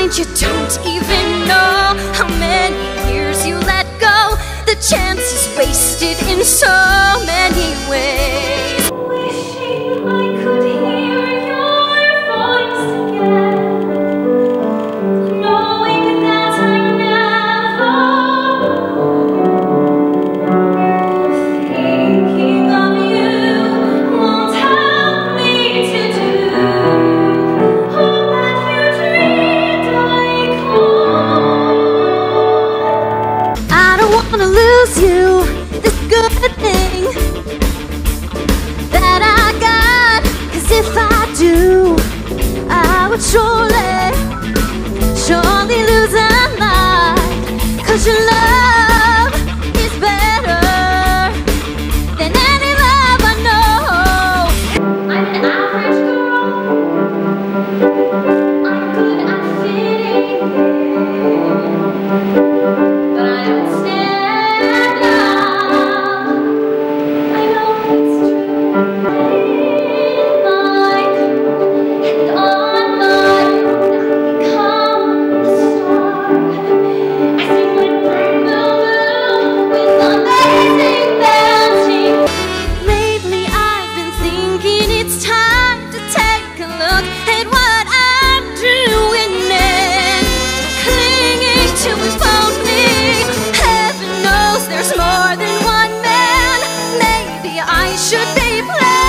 And you don't even know how many years you let go. The chance is wasted in so many ways. Wanna lose you, this good I should be playing.